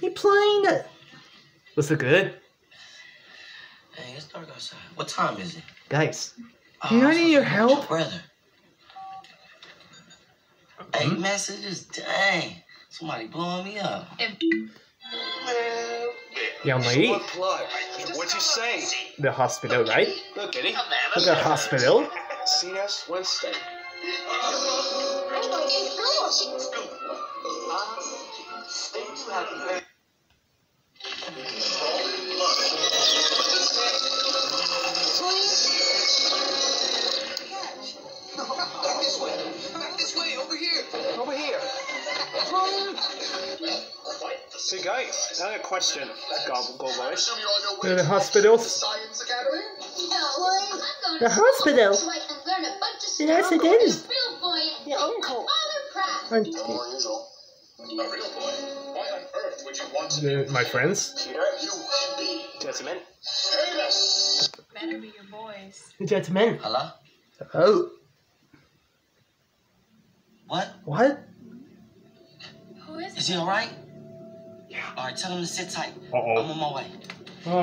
He playing it. Was it good? Hey, it's dark outside. What time is it? Guys, Oh, You I'm need your supposed to meet help? brother. Hey, Hmm? messages. Dang. Somebody blowing me up. young lady, What plug? What'd you say? the hospital, right? Look, Eddie. Look at hospital. See us Wednesday. Hey guys, I have a question. Gobble go the hospital. The hospital. So I can learn a bunch of Yes, it is. with real boy and Your make uncle. my father proud. And More usual. A real boy. Why on earth would you want to the- my friends. Peter. You should be Gentlemen. Better be your boys. Gentlemen. Hello? Oh, What? what? Who is Is he alright? Yeah. Alright, tell him to sit tight. Uh-oh. I'm on my way. Oh,